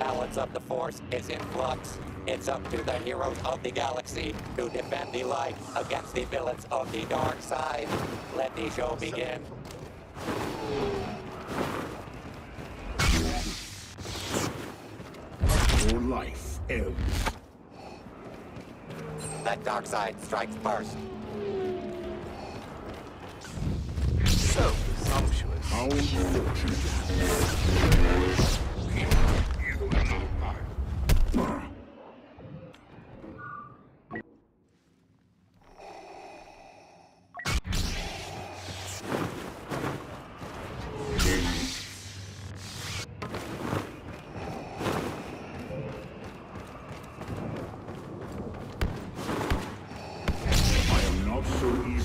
balance of the Force is in flux. It's up to the heroes of the galaxy to defend the light against the villains of the dark side. Let the show begin. Your life ends. The dark side strikes first. So presumptuous. How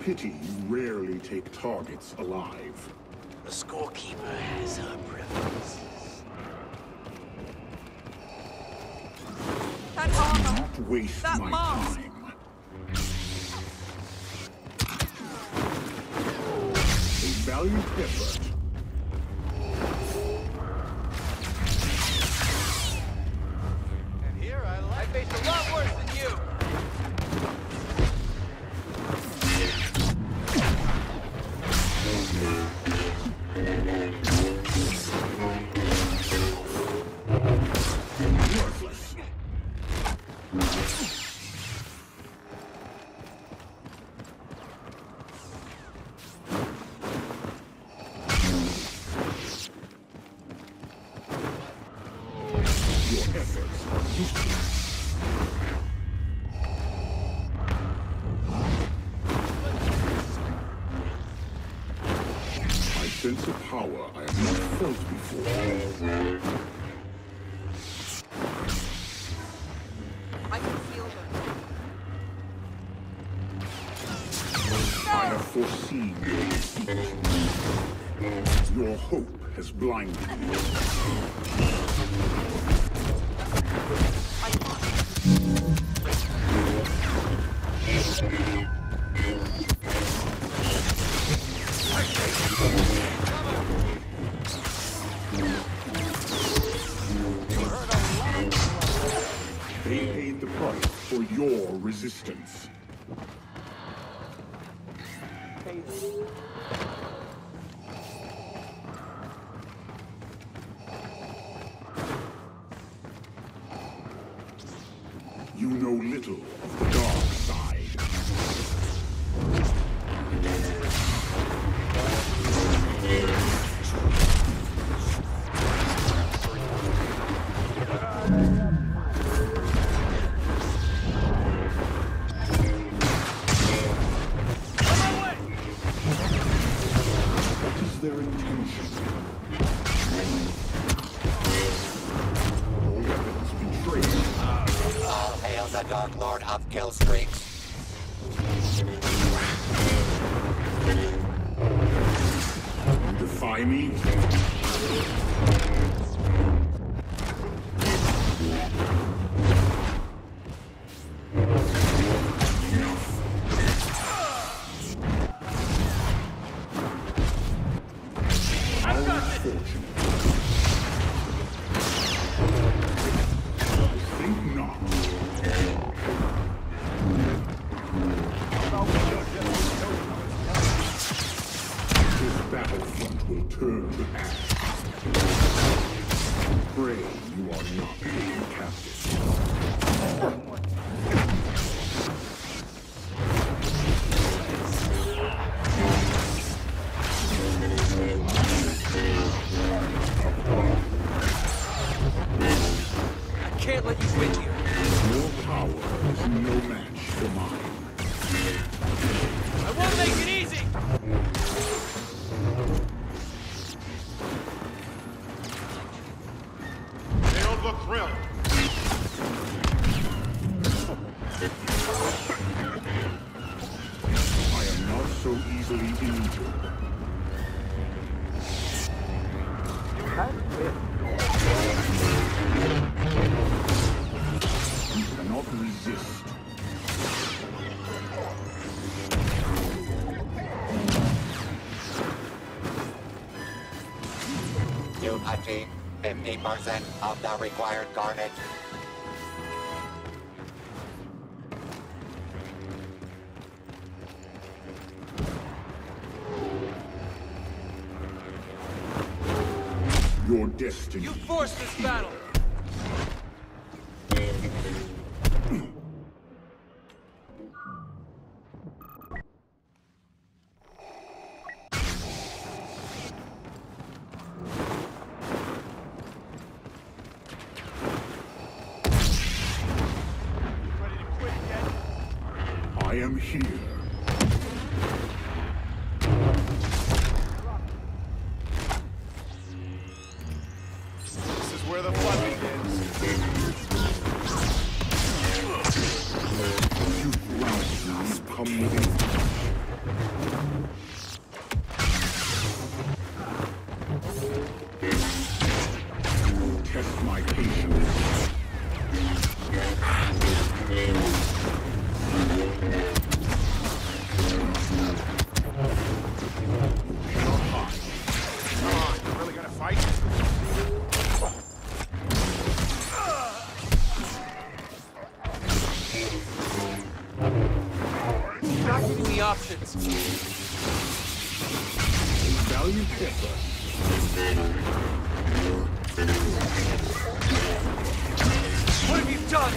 pity you rarely take targets alive. The scorekeeper has her preferences. That armor! Not waste That my mask. time. A valiant effort. Worthless. Sense a power I have not felt before. I can feel them. I have foreseen your defeat. Your hope has blinded you. I They paid the price for your resistance. Dark Lord of Kill Streaks. Defy me? battlefront will turn to ash. Pray you are not being captive. I can't let you win here. Your power is no match for mine. I won't make it easy! Hail thrill! I am not so easily injured. You cannot resist. You've achieved 50% of the required carnage. Your destiny. You forced this battle! Here. Not giving me options. Effort. What have you done?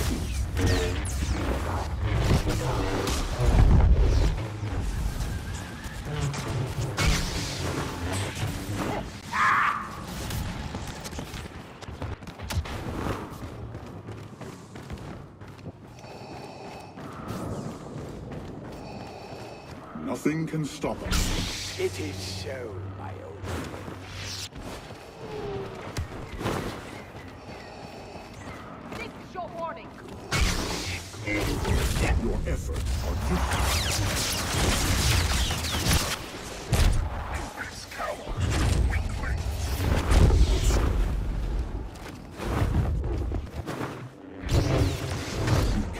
Nothing can stop us. It is so, my old Six shot warning. Your efforts are useless.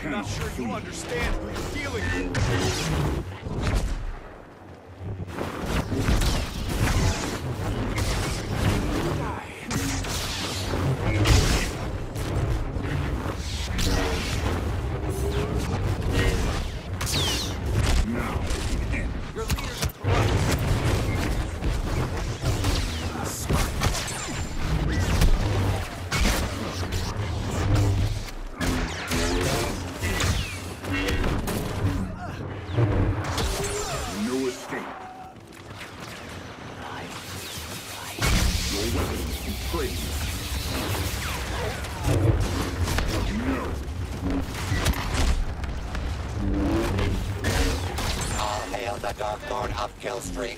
I'm not sure you understand who you're dealing with. Hail the Dark Lord of Kill Streak.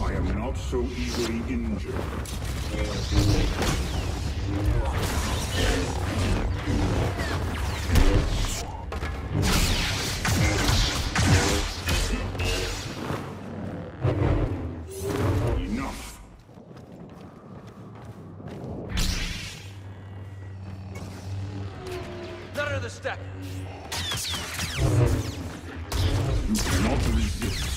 I am not so easily injured. Cannot resist.